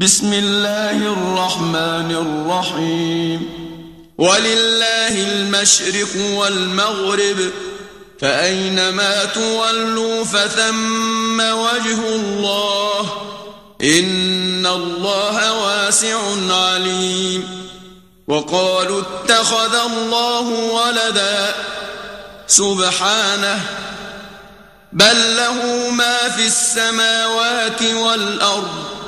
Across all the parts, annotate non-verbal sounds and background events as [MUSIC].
بسم الله الرحمن الرحيم. ولله المشرق والمغرب فأينما تولوا فثم وجه الله. إن الله واسع عليم. وقالوا اتخذ الله ولدا. سبحانه بل له ما في السماوات والأرض.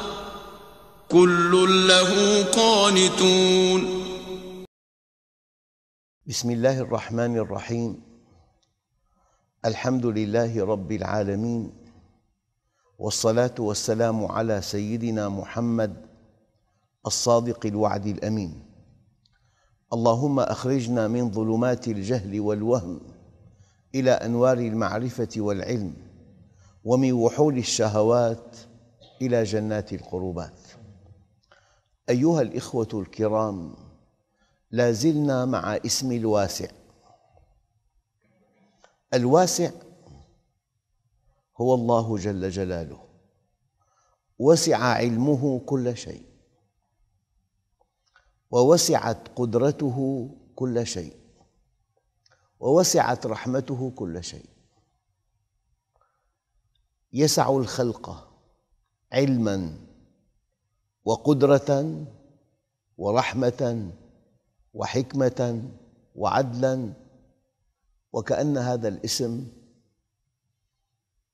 كل له قانتون. بسم الله الرحمن الرحيم. الحمد لله رب العالمين. والصلاة والسلام على سيدنا محمد الصادق الوعد الأمين. اللهم أخرجنا من ظلمات الجهل والوهم إلى أنوار المعرفة والعلم ومن وحول الشهوات إلى جنات القربات. أيها الإخوة الكرام لا زلنا مع اسم الواسع. الواسع هو الله جل جلاله. وسع علمه كل شيء. ووسعت قدرته كل شيء. ووسعت رحمته كل شيء. يسع الخلق علما وقدرة ورحمة وحكمة وعدلا وكأن هذا الاسم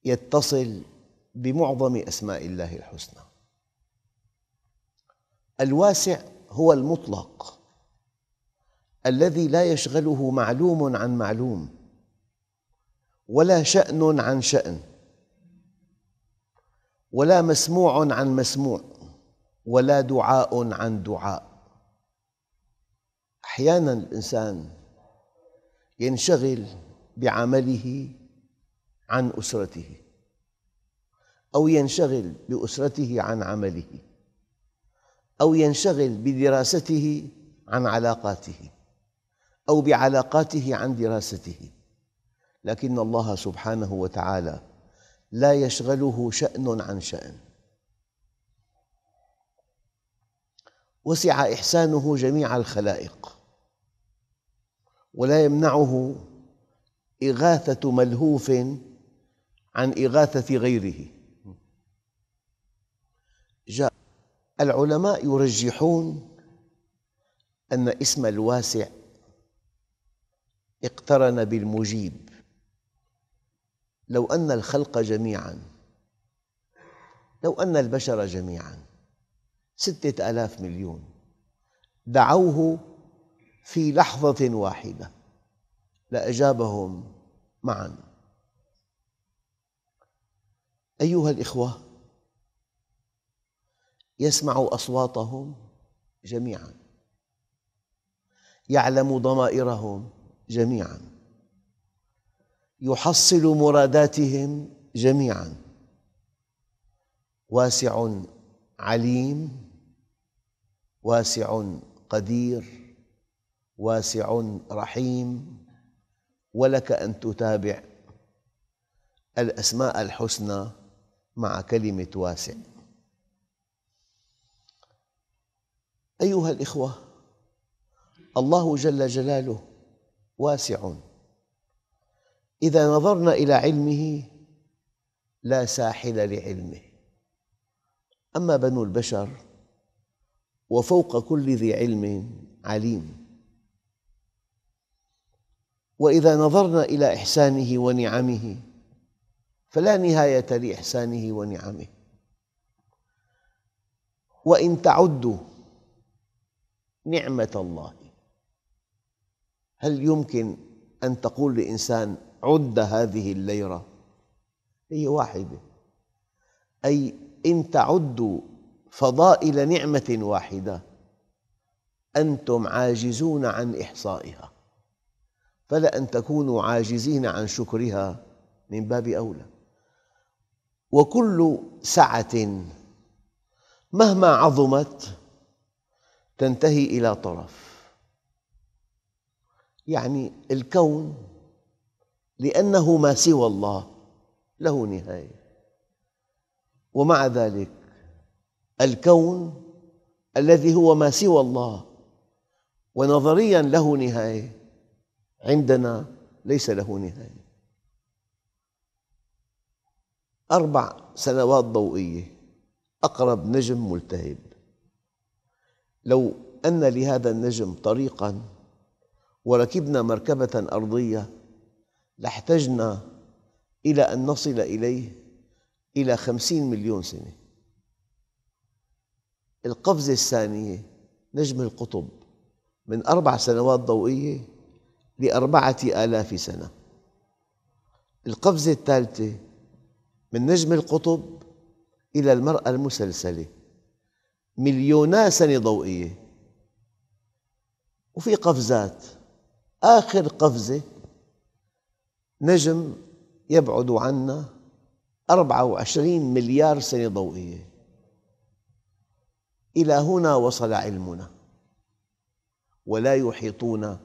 يتصل بمعظم أسماء الله الحسنى. الواسع هو المطلق الذي لا يشغله معلوم عن معلوم ولا شأن عن شأن ولا مسموع عن مسموع. ولا دعاء عن دعاء. أحيانا الإنسان ينشغل بعمله عن أسرته أو ينشغل بأسرته عن عمله أو ينشغل بدراسته عن علاقاته أو بعلاقاته عن دراسته. لكن الله سبحانه وتعالى لا يشغله شأن عن شأن. وسع إحسانه جميع الخلائق. ولا يمنعه إغاثة ملهوف عن إغاثة غيره. جاء العلماء يرجحون أن اسم الواسع اقترن بالمجيب. لو أن الخلق جميعاً لو أن البشر جميعاً ستة آلاف مليون. دعوه في لحظة واحدة. لأجابهم معا. أيها الإخوة يسمع أصواتهم جميعا. يعلم ضمائرهم جميعا. يحصل مراداتهم جميعا. واسع عليم واسع قدير واسع رحيم ولك أن تتابع الأسماء الحسنى مع كلمة واسع. أيها الإخوة الله جل جلاله واسع. إذا نظرنا إلى علمه لا ساحل لعلمه. أما بنو البشر وفوق كل ذي علم عليم. وإذا نظرنا إلى إحسانه ونعمه فلا نهاية لإحسانه ونعمه. وإن تعدوا نعمة الله هل يمكن أن تقول لإنسان عد هذه الليرة؟ هي واحدة. أي إن تعدوا فضائل نعمة واحدة. أنتم عاجزون عن إحصائها. فلا أن تكونوا عاجزين عن شكرها من باب أولى. وكل سعة مهما عظمت تنتهي إلى طرف. يعني الكون لأنه ما سوى الله له نهاية. ومع ذلك الكون الذي هو ما سوى الله. ونظريا له نهاية. عندنا ليس له نهاية. أربع سنوات ضوئية. أقرب نجم ملتهب. لو أن لهذا النجم طريقاً وركبنا مركبة أرضية لاحتجنا إلى أن نصل إليه إلى خمسين مليون سنة. القفزة الثانية نجم القطب من أربع سنوات ضوئية لأربعة آلاف سنة. القفزة الثالثة من نجم القطب إلى المرأة المسلسلة. مليونا سنة ضوئية. وفي قفزات. آخر قفزة نجم يبعد عنا أربعة وعشرين مليار سنة ضوئية. إلى هنا وصل علمنا. ولا يحيطون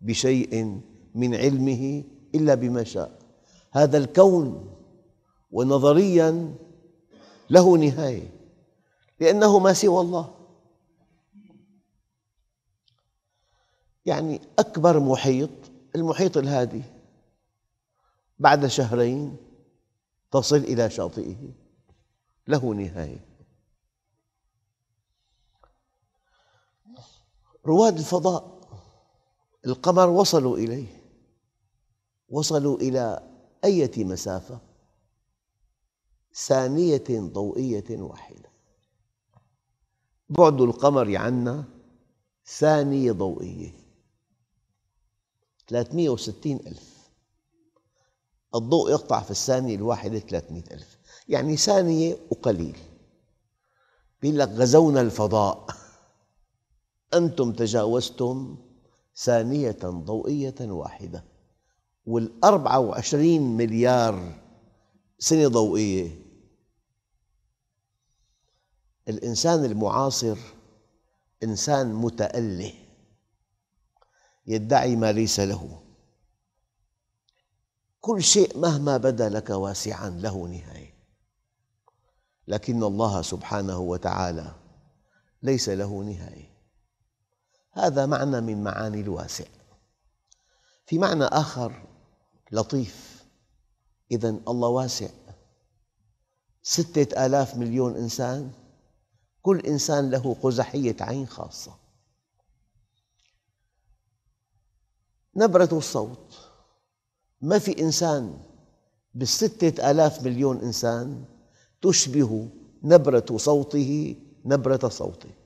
بشيء من علمه إلا بما شاء. هذا الكون ونظرياً له نهاية لأنه ما سوى الله. يعني أكبر محيط المحيط الهادي بعد شهرين تصل إلى شاطئه له نهاية. رواد الفضاء. القمر وصلوا إليه. وصلوا إلى أية مسافة؟ ثانية ضوئية واحدة. بعد القمر عنا ثانية ضوئية. 360 ألف. الضوء يقطع في الثانية الواحدة 300 ألف. يعني ثانية وقليل. يقول لك غزونا الفضاء. [LAUGHS] أنتم تجاوزتم ثانية ضوئية واحدة والأربعة وعشرين مليار سنة ضوئية. الإنسان المعاصر إنسان متأله يدعي ما ليس له. كل شيء مهما بدا لك واسعا له نهاية. لكن الله سبحانه وتعالى ليس له نهاية. هذا معنى من معاني الواسع. في معنى آخر لطيف. إذا الله واسع. ستة آلاف مليون إنسان كل إنسان له قزحية عين خاصة. نبرة الصوت. ما في إنسان بالستة آلاف مليون إنسان تشبه نبرة صوته نبرة صوتك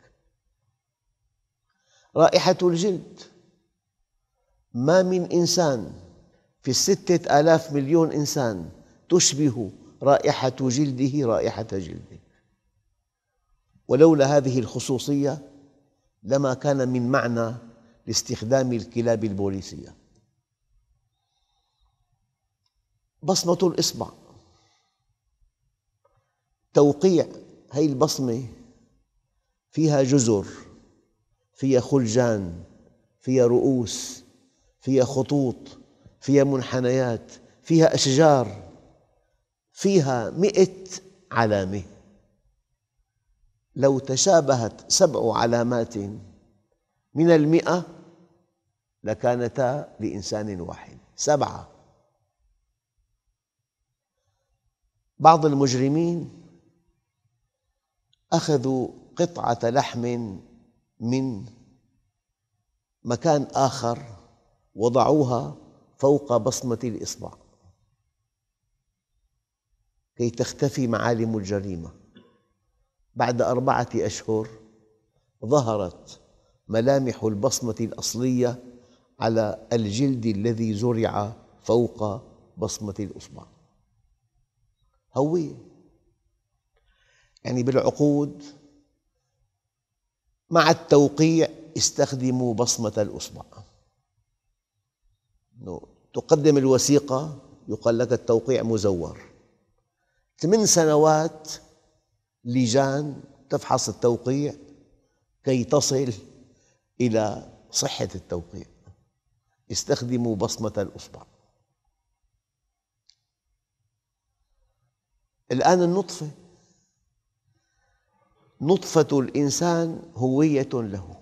رائحة الجلد. ما من إنسان في الستة آلاف مليون إنسان تشبه رائحة جلده رائحة جلدك ولولا هذه الخصوصية لما كان من معنى لاستخدام الكلاب البوليسية. بصمة الإصبع. توقيع هذه البصمة فيها جزر. فيها خلجان فيها رؤوس فيها خطوط فيها منحنيات فيها أشجار فيها مئة علامة. لو تشابهت سبع علامات من المئة لكانتا لإنسان واحد. سبعة. بعض المجرمين أخذوا قطعة لحم من مكان آخر وضعوها فوق بصمة الإصبع. كي تختفي معالم الجريمة. بعد أربعة أشهر ظهرت ملامح البصمة الأصلية على الجلد الذي زرع فوق بصمة الإصبع. هوية. يعني بالعقود مع التوقيع استخدموا بصمة الإصبع. تقدم الوثيقة يقال لك التوقيع مزور. ثمان سنوات لجان تفحص التوقيع كي تصل إلى صحة التوقيع. استخدموا بصمة الإصبع. الآن النطفة نطفة الإنسان هوية له.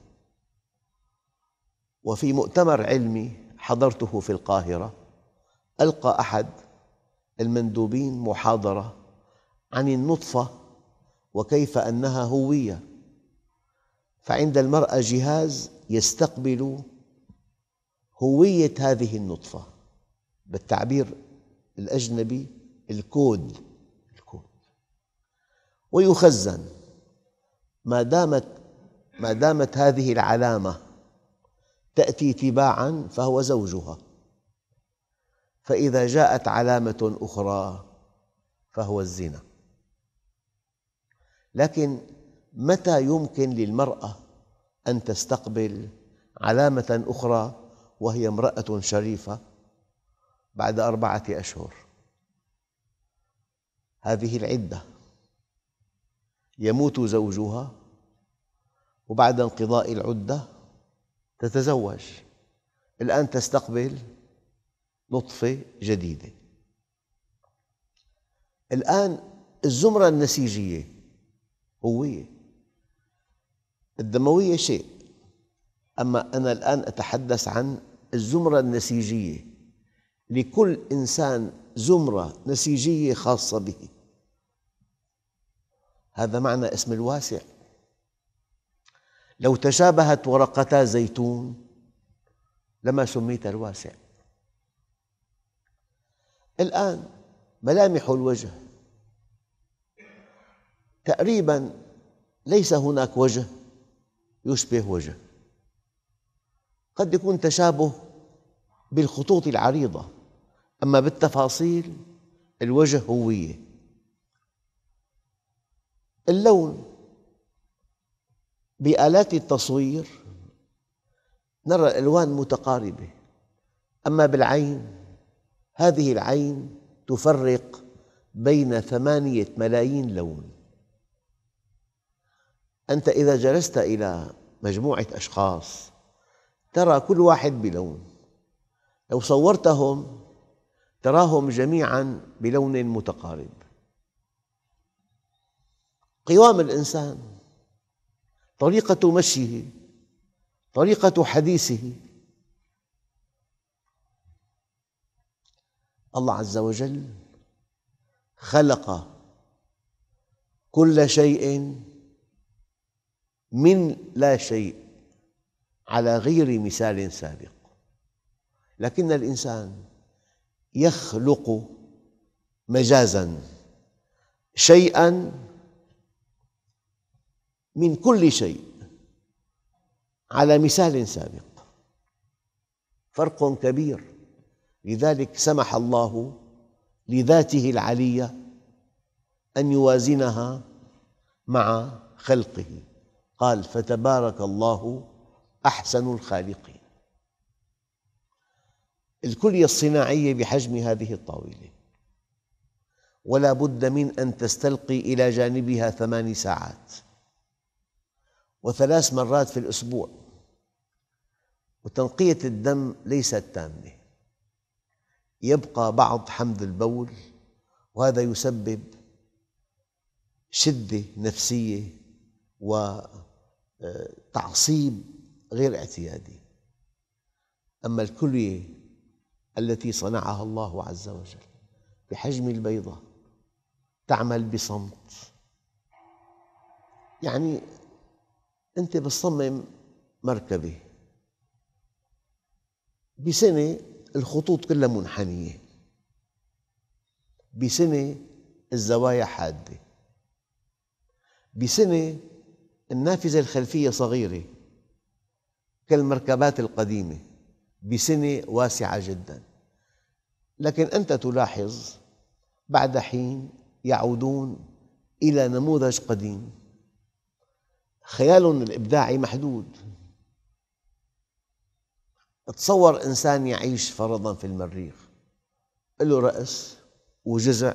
وفي مؤتمر علمي حضرته في القاهرة ألقى أحد المندوبين محاضرة عن النطفة وكيف أنها هوية. فعند المرأة جهاز يستقبل هوية هذه النطفة بالتعبير الأجنبي الكود. الكود. ويخزن. ما دامت ما دامت هذه العلامة تأتي تباعاً فهو زوجها. فإذا جاءت علامة أخرى فهو الزنا. لكن متى يمكن للمرأة أن تستقبل علامة أخرى وهي امرأة شريفة بعد أربعة أشهر؟ هذه العدة. يموت زوجها وبعد انقضاء العدة تتزوج. الآن تستقبل نطفة جديدة. الآن الزمرة النسيجية هوية الدموية شيء. أما أنا الآن أتحدث عن الزمرة النسيجية. لكل إنسان زمرة نسيجية خاصة به. هذا معنى اسم الواسع. لو تشابهت ورقتا زيتون لما سميت الواسع. الآن ملامح الوجه. تقريباً ليس هناك وجه يشبه وجه. قد يكون تشابه بالخطوط العريضة أما بالتفاصيل الوجه هوية. اللون بآلات التصوير. نرى الألوان متقاربة. أما بالعين هذه العين تفرق بين ثمانية ملايين لون. أنت إذا جلست إلى مجموعة أشخاص ترى كل واحد بلون. لو صورتهم تراهم جميعاً بلون متقارب. قوام الإنسان طريقة مشيه طريقة حديثه. الله عز وجل خلق كل شيء من لا شيء على غير مثال سابق. لكن الإنسان يخلق مجازاً شيئاً من كل شيء. على مثال سابق. فرق كبير. لذلك سمح الله لذاته العلية أن يوازنها مع خلقه. قال فتبارك الله أحسن الخالقين. الكلية الصناعية بحجم هذه الطاولة. ولا بد من أن تستلقي إلى جانبها ثمان ساعات. وثلاث مرات في الأسبوع. وتنقية الدم ليست تامة. يبقى بعض حمض البول وهذا يسبب شدة نفسية وتعصيب غير اعتيادي. أما الكلية التي صنعها الله عز وجل بحجم البيضة تعمل بصمت. يعني أنت بتصمم مركبة. بسنة الخطوط كلها منحنية. بسنة الزوايا حادة. بسنة النافذة الخلفية صغيرة كالمركبات القديمة. بسنة واسعة جدا. لكن أنت تلاحظ بعد حين يعودون إلى نموذج قديم. خيالهم الإبداعي محدود. تصور إنسان يعيش فرضاً في المريخ له رأس وجزع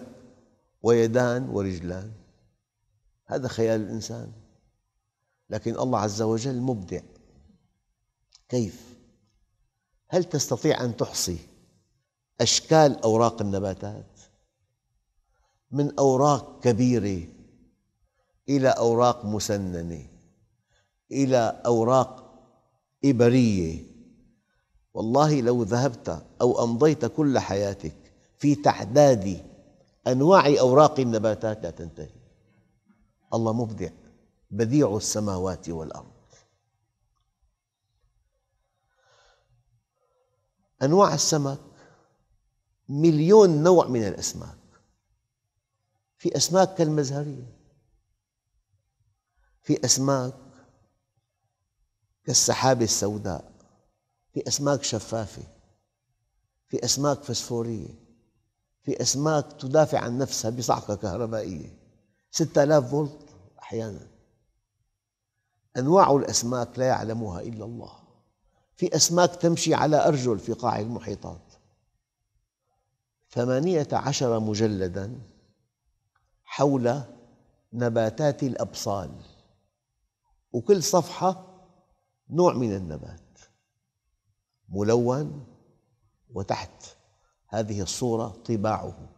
ويدان ورجلان. هذا خيال الإنسان. لكن الله عز وجل مبدع. كيف؟ هل تستطيع أن تحصي أشكال أوراق النباتات؟ من أوراق كبيرة إلى أوراق مسننة. إلى أوراق إبرية. والله لو ذهبت أو أمضيت كل حياتك في تعداد أنواع أوراق النباتات لا تنتهي. الله مبدع بديع السماوات والأرض. أنواع السمك مليون نوع من الأسماك. في أسماك كالمزهرية في أسماك كالسحابة السوداء في أسماك شفافة في أسماك فسفورية في أسماك تدافع عن نفسها بصعقة كهربائية. ستة آلاف فولت أحيانا. أنواع الأسماك لا يعلمها إلا الله. في أسماك تمشي على أرجل في قاع المحيطات. ثمانية عشر مجلداً حول نباتات الأبصال. وكل صفحة نوع من النبات ملون وتحت. هذه الصورة طباعه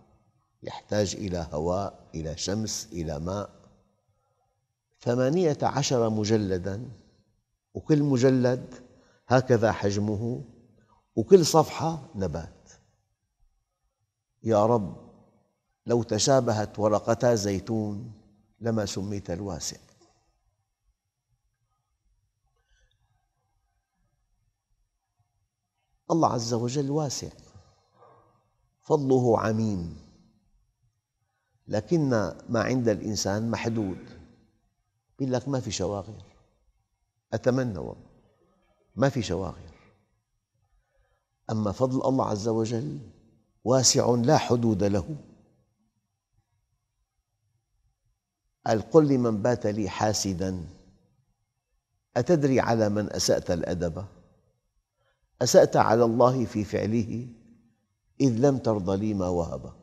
يحتاج إلى هواء إلى شمس إلى ماء. ثمانية عشر مجلداً وكل مجلد هكذا حجمه وكل صفحة نبات. يا رب لو تشابهت ورقتا زيتون لما سميت الواسع. الله عز وجل واسع. فضله عميم. لكن ما عند الإنسان محدود. يقول لك ما في شواغر. أتمنى والله. ما في شواغر. أما فضل الله عز وجل واسع لا حدود له. قال قل لمن بات لي حاسدا. أتدري على من أسأت الأدب؟ أسأت على الله في فعله إذ لم ترض لي ما وهب.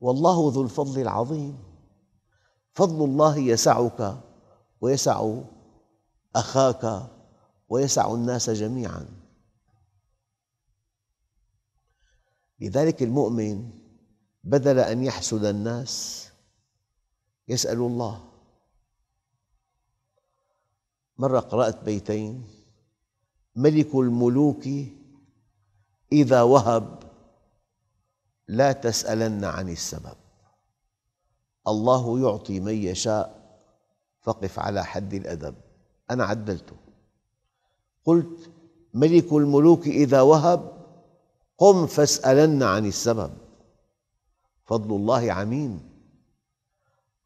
والله ذو الفضل العظيم. فضل الله يسعك ويسع أخاك ويسع الناس جميعاً. لذلك المؤمن بدل أن يحسد الناس يسأل الله. مرة قرأت بيتين ملك الملوك إذا وهب لا تسألن عن السبب. الله يعطي من يشاء فقف على حد الأدب. أنا عدلته. قلت ملك الملوك إذا وهب قم فاسألن عن السبب. فضل الله عميم.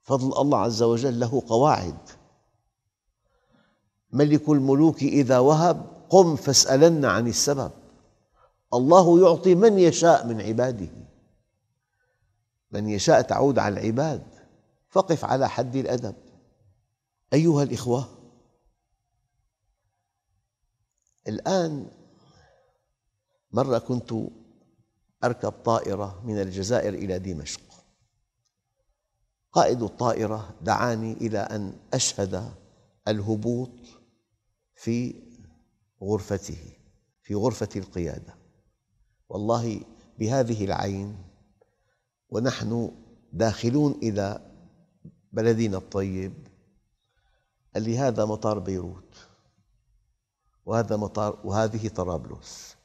فضل الله عز وجل له قواعد. ملك الملوك إذا وهب قم فاسألن عن السبب. الله يعطي من يشاء من عباده. من يشاء تعود على العباد. فقف على حد الأدب. أيها الإخوة الآن مرة كنت أركب طائرة من الجزائر إلى دمشق. قائد الطائرة دعاني إلى أن أشهد الهبوط في غرفته في غرفة القيادة. والله بهذه العين ونحن داخلون إلى بلدنا الطيب قال لي هذا مطار بيروت وهذا مطار وهذه طرابلس.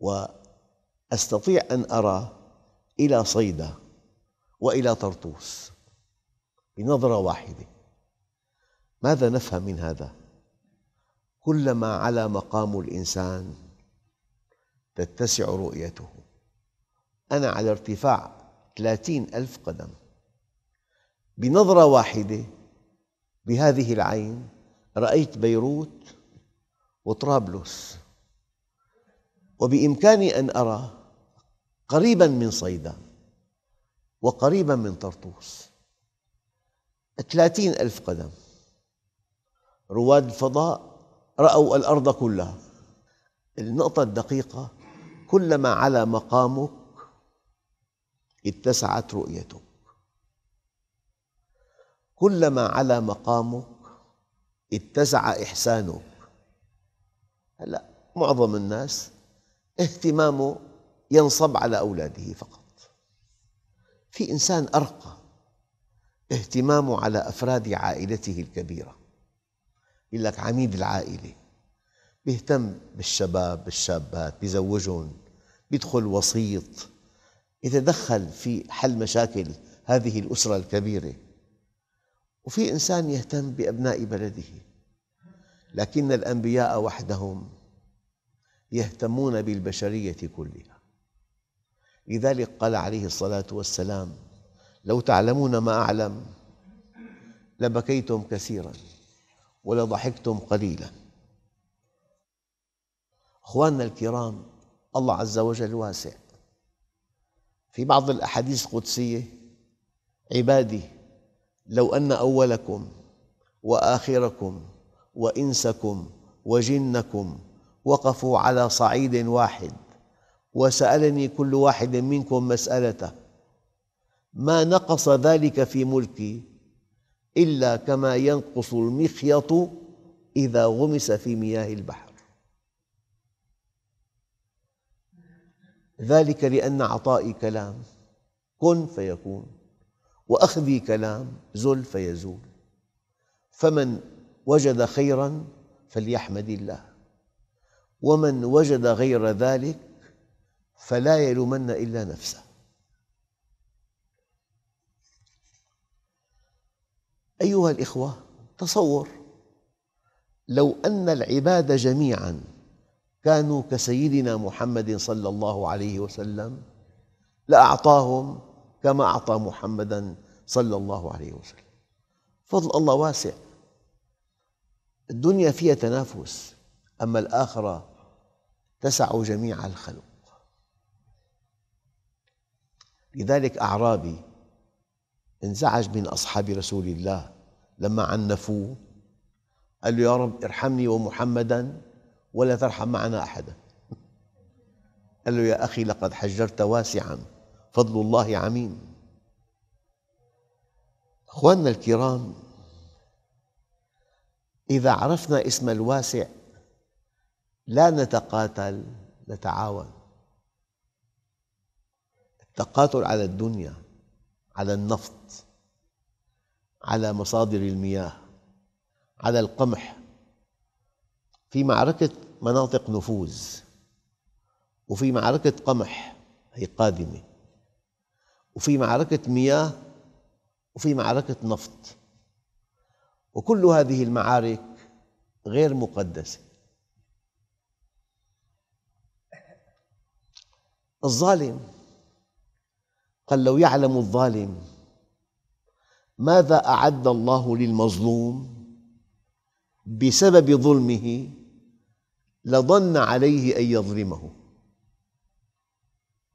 وأستطيع أن أرى إلى صيدا وإلى طرطوس بنظرة واحدة. ماذا نفهم من هذا؟ كلما علا مقام الإنسان تتسع رؤيته. أنا على ارتفاع ثلاثين ألف قدم. بنظرة واحدة بهذه العين رأيت بيروت وطرابلس. وبإمكاني أن أرى قريباً من صيدا وقريباً من طرطوس. ثلاثين ألف قدم. رواد الفضاء رأوا الأرض كلها. النقطة الدقيقة كلما علا مقامك اتسعت رؤيتك. كلما علا مقامك اتسع إحسانك. هلا معظم الناس اهتمامه ينصب على أولاده فقط. في إنسان أرقى اهتمامه على أفراد عائلته الكبيرة. يقول لك عميد العائلة. يهتم بالشباب بالشابات بزوجهم يدخل وسيط. يتدخل في حل مشاكل هذه الأسرة الكبيرة. وفي إنسان يهتم بأبناء بلده. لكن الأنبياء وحدهم يهتمون بالبشرية كلها. لذلك قال عليه الصلاة والسلام لو تعلمون ما أعلم لبكيتم كثيراً. ولضحكتم قليلاً. أخواننا الكرام الله عز وجل واسع. في بعض الأحاديث القدسية عبادي لو أن أولكم وآخركم وإنسكم وجنكم وقفوا على صعيد واحد وسألني كل واحد منكم مسألته ما نقص ذلك في ملكي؟ إلا كما ينقص المخيط إذا غمس في مياه البحر. ذلك لأن عطائي كلام. كن فيكون. وأخذي كلام. زل فيزول. فمن وجد خيراً فليحمد الله. ومن وجد غير ذلك فلا يلومن إلا نفسه. أيها الأخوة تصور. لو أن العباد جميعاً كانوا كسيدنا محمد صلى الله عليه وسلم لأعطاهم كما أعطى محمدا صلى الله عليه وسلم. فضل الله واسع. الدنيا فيها تنافس أما الآخرة تسع جميع الخلق. لذلك أعرابي انزعج من أصحاب رسول الله لما عنفوه. قال له يا رب ارحمني ومحمدا ولا ترحم معنا أحدا. قال له يا أخي لقد حجرت واسعا فضل الله عميم. أخواننا الكرام إذا عرفنا اسم الواسع لا نتقاتل نتعاون. التقاتل على الدنيا على النفط على مصادر المياه على القمح. في معركة مناطق نفوذ وفي معركة قمح هي قادمة وفي معركة مياه وفي معركة نفط. وكل هذه المعارك غير مقدسة. الظالم قال لو يعلم الظالم ماذا أعد الله للمظلوم بسبب ظلمه لظن عليه أن يظلمه.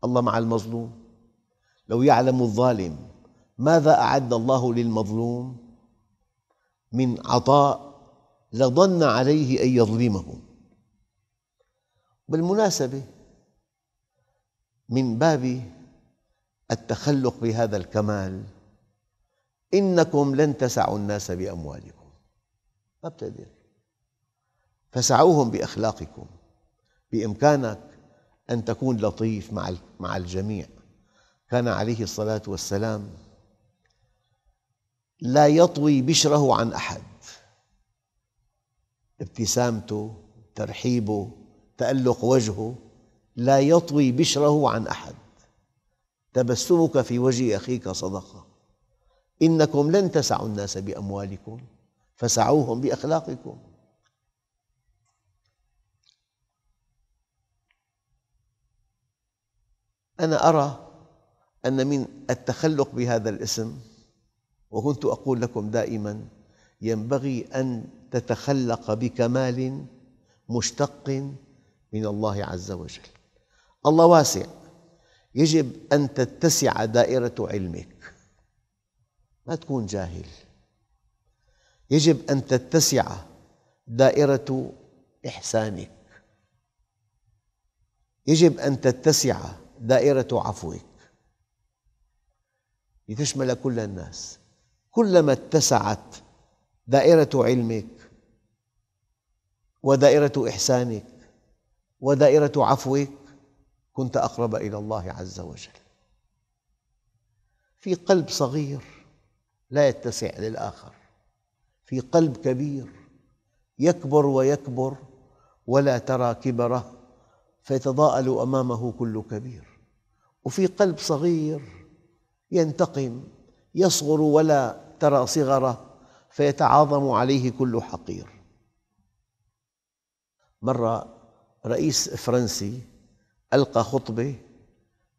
الله مع المظلوم. لو يعلم الظالم ماذا أعد الله للمظلوم من عطاء لظن عليه أن يظلمه. بالمناسبة من باب التخلق بهذا الكمال. إنكم لن تسعوا الناس بأموالكم. ما بتقدر فسعوهم بأخلاقكم. بإمكانك أن تكون لطيف مع الجميع. كان عليه الصلاة والسلام لا يطوي بشره عن أحد. ابتسامته ترحيبه تألق وجهه لا يطوي بشره عن أحد. تبسمك في وجه أخيك صدقة. إنكم لن تسعوا الناس بأموالكم فسعوهم بأخلاقكم. أنا أرى أن من التخلق بهذا الاسم وكنت أقول لكم دائماً ينبغي أن تتخلق بكمال مشتق من الله عز وجل. الله واسع. يجب أن تتسع دائرة علمك. ما تكون جاهل. يجب أن تتسع دائرة إحسانك. يجب أن تتسع دائرة عفوك. لتشمل كل الناس. كلما اتسعت دائرة علمك ودائرة إحسانك ودائرة عفوك كنت أقرب إلى الله عز وجل. في قلب صغير لا يتسع للآخر. في قلب كبير يكبر ويكبر ولا ترى كبره فيتضاءل أمامه كل كبير. وفي قلب صغير ينتقم يصغر ولا ترى صغره فيتعاظم عليه كل حقير. مرة رئيس فرنسي ألقى خطبة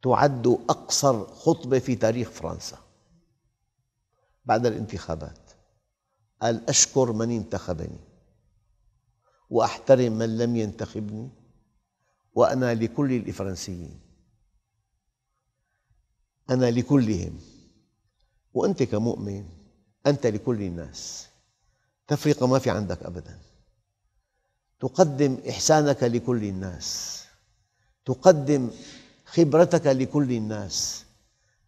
تعد أقصر خطبة في تاريخ فرنسا بعد الانتخابات. قال أشكر من انتخبني وأحترم من لم ينتخبني وأنا لكل الفرنسيين أنا لكلهم وأنت كمؤمن أنت لكل الناس. تفرقة ما في عندك أبداً. تقدم إحسانك لكل الناس. تقدم خبرتك لكل الناس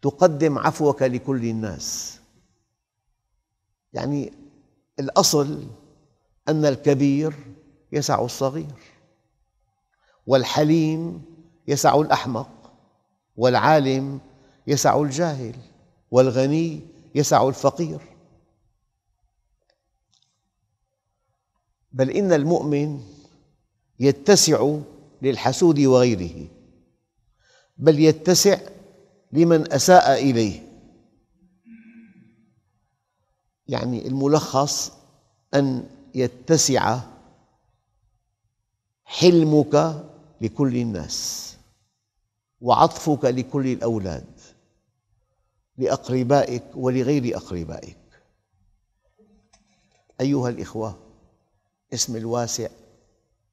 تقدم عفوك لكل الناس. يعني الأصل أن الكبير يسع الصغير والحليم يسع الأحمق والعالم يسع الجاهل والغني يسع الفقير. بل إن المؤمن يتسع للحسود وغيره بل يتسع لمن أساء إليه. يعني الملخص أن يتسع حلمك لكل الناس وعطفك لكل الأولاد لأقربائك ولغير أقربائك. أيها الإخوة اسم الواسع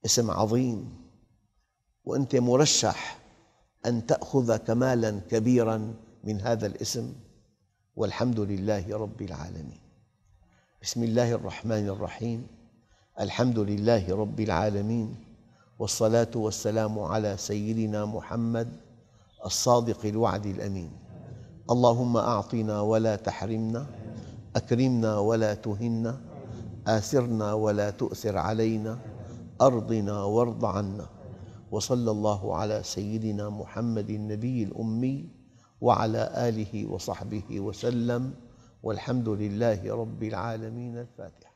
اسم عظيم. وأنت مرشح أن تأخذ كمالا كبيرا من هذا الاسم. والحمد لله رب العالمين. بسم الله الرحمن الرحيم. الحمد لله رب العالمين. والصلاة والسلام على سيدنا محمد الصادق الوعد الأمين. اللهم أعطنا ولا تحرمنا أكرمنا ولا تهنا آثرنا ولا تؤثر علينا أرضنا وارض عنا. وصلى الله على سيدنا محمد النبي الأمي وعلى آله وصحبه وسلم والحمد لله رب العالمين الفاتحة